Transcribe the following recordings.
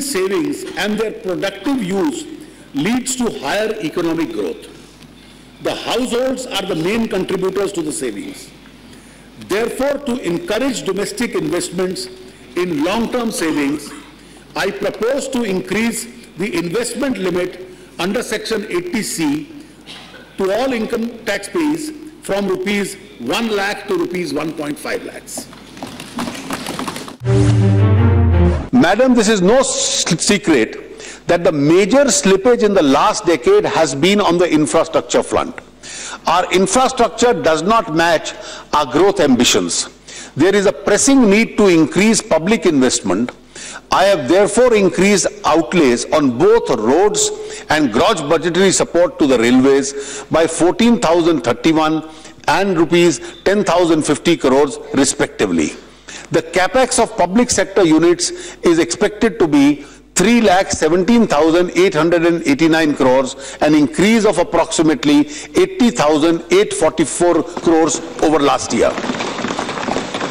in savings and their productive use leads to higher economic growth. The households are the main contributors to the savings. Therefore, to encourage domestic investments in long-term savings, I propose to increase the investment limit under Section 80C to all income taxpayers from rupees 1 lakh to rupees 1.5 lakhs. Madam, this is no secret that the major slippage in the last decade has been on the infrastructure front. Our infrastructure does not match our growth ambitions. There is a pressing need to increase public investment. I have therefore increased outlays on both roads and gross budgetary support to the railways by 14,031 and rupees 10,050 crores respectively. The capex of public sector units is expected to be 3,17,889 crores, an increase of approximately 80,844 crores over last year.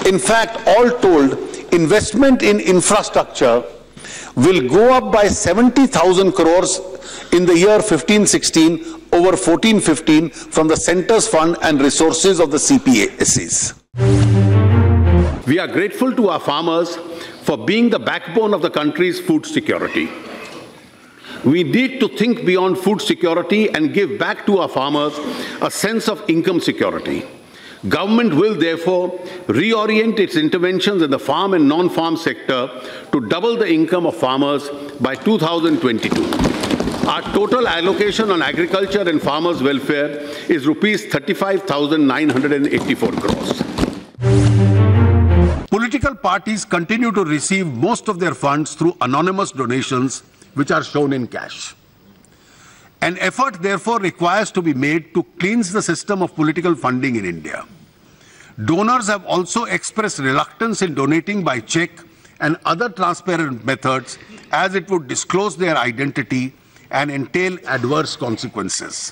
In fact, all told, investment in infrastructure will go up by 70,000 crores in the year 15-16 over 14-15 from the center's fund and resources of the CPSEs. We are grateful to our farmers for being the backbone of the country's food security. We need to think beyond food security and give back to our farmers a sense of income security. Government will therefore reorient its interventions in the farm and non-farm sector to double the income of farmers by 2022. Our total allocation on agriculture and farmers' welfare is rupees 35,984 crores. Political parties continue to receive most of their funds through anonymous donations, which are shown in cash. An effort, therefore, requires to be made to cleanse the system of political funding in India. Donors have also expressed reluctance in donating by check and other transparent methods, as it would disclose their identity and entail adverse consequences.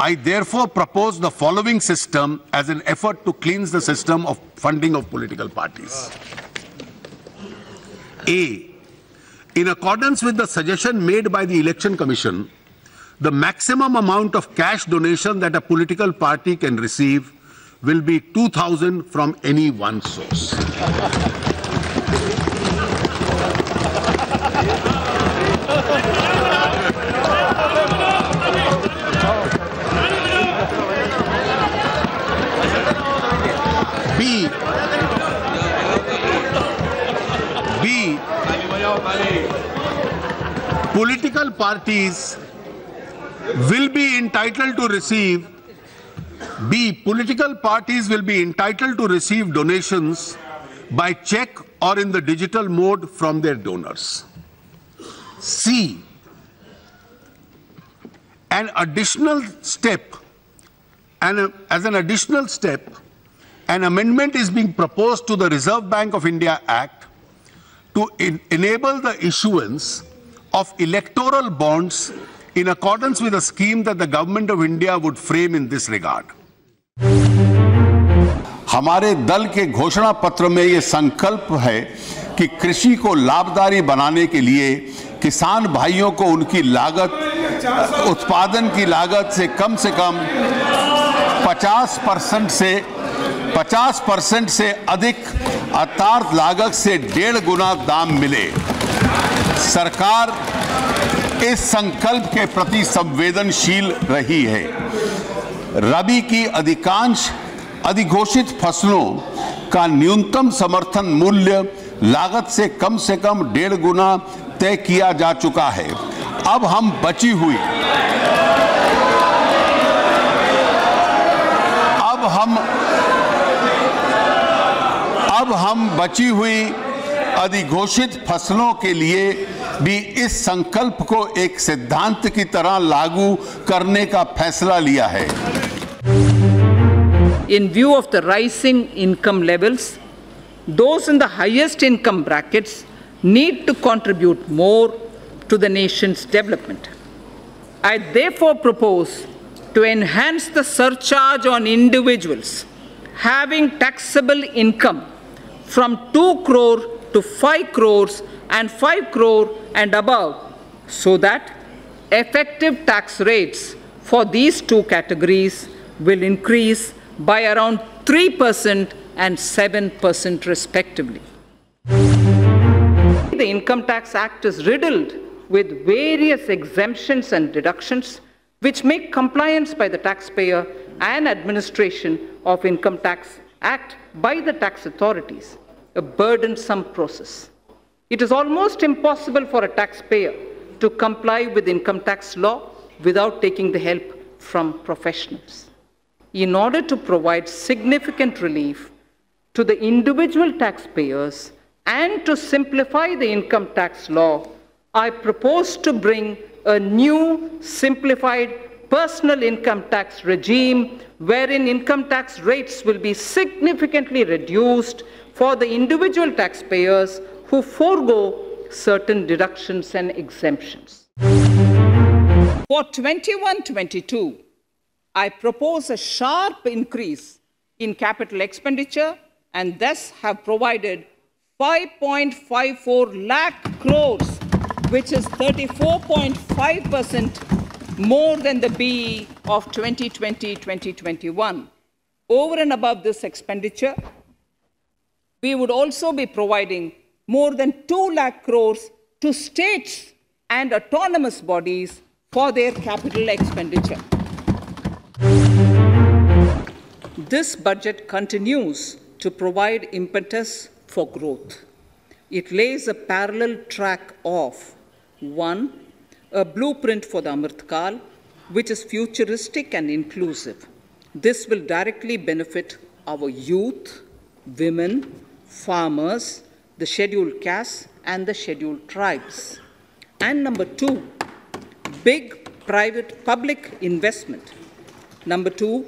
I therefore propose the following system as an effort to cleanse the system of funding of political parties. A. In accordance with the suggestion made by the Election Commission, the maximum amount of cash donation that a political party can receive will be 2000 from any one source. B. B. Political parties will be entitled to receive B. Political parties will be entitled to receive donations by check or in the digital mode from their donors. C. An additional step, and as an additional step, an amendment is being proposed to the Reserve Bank of India Act to en- enable the issuance of electoral bonds in accordance with a scheme that the government of India would frame in this regard. हमारे दल के घोषणा पत्र में ये संकल्प है कि कृषि को लाभदारी बनाने के लिए किसान भाइयों को उनकी लागत, उत्पादन की लागत से कम से कम 50 परसेंट से 50 परसेंट से अधिक अर्थात लागत से डेढ़ गुना दाम मिले सरकार इस संकल्प के प्रति संवेदनशील रही है। रबी की अधिकांश अधिघोषित फ़सलों का न्यूनतम समर्थन मूल्य लागत से कम से कम डेढ़ गुना तय किया जा चुका है। अब हम बची हुई अब हम अब हम बची हुई अधिघोषित फ़सलों के लिए भी इस संकल्प को एक सिद्धांत की तरह लागू करने का फैसला लिया है। In view of the rising income levels those in the highest income bracket need to contribute more to the nation development I therefore propose to enhance the surcharge on individuals having taxable income from two crore to five crores and 5 crore and above so that effective tax rates for these two categories will increase by around 3% and 7% respectively. The Income Tax Act is riddled with various exemptions and deductions which make compliance by the taxpayer and administration of Income Tax Act by the tax authorities a burdensome process. It is almost impossible for a taxpayer to comply with income tax law without taking the help from professionals. In order to provide significant relief to the individual taxpayers and to simplify the income tax law, I propose to bring a new simplified personal income tax regime wherein income tax rates will be significantly reduced for the individual taxpayers who forego certain deductions and exemptions. For 21-22, I propose a sharp increase in capital expenditure and thus have provided 5.54 lakh crores, which is 34.5% more than the BE of 2020-2021. Over and above this expenditure, we would also be providing more than 2 lakh crores to states and autonomous bodies for their capital expenditure. This budget continues to provide impetus for growth. It lays a parallel track of one, a blueprint for the Amritkal, which is futuristic and inclusive. This will directly benefit our youth, women, farmers, the scheduled castes, and the scheduled tribes. And number two, big private public investment. Number two,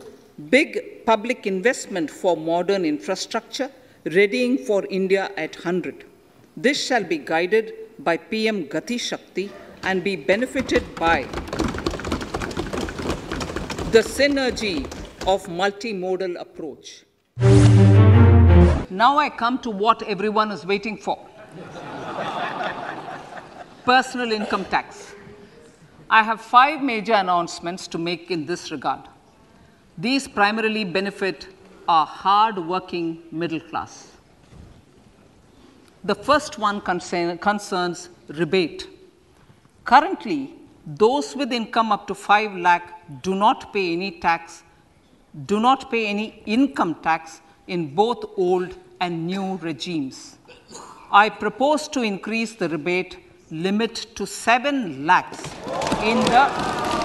big public investment for modern infrastructure, readying for India at 100. This shall be guided by PM Gati Shakti and be benefited by the synergy of multimodal approach. Now I come to what everyone is waiting for. Personal income tax. I have five major announcements to make in this regard. These primarily benefit our hard-working middle class. The first one concern, concerns rebate. Currently, those with income up to 5 lakh do not pay any tax, do not pay any income tax in both old and new regimes. I propose to increase the rebate limit to 7 lakhs in the